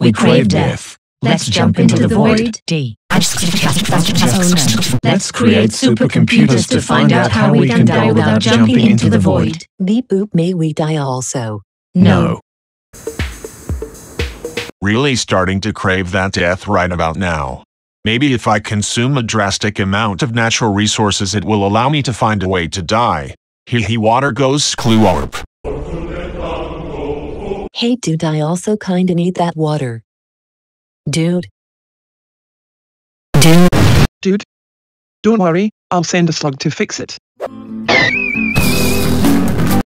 We crave death. Let's jump into the void. D. Let's create supercomputers to find out how we can die without jumping into the void. Beep boop may we die also. No. Really starting to crave that death right about now. Maybe if I consume a drastic amount of natural resources it will allow me to find a way to die. Hee hee water goes skluorp. Hey dude I also kinda need that water. Dude. Dude. Dude. Don't worry, I'll send a slug to fix it.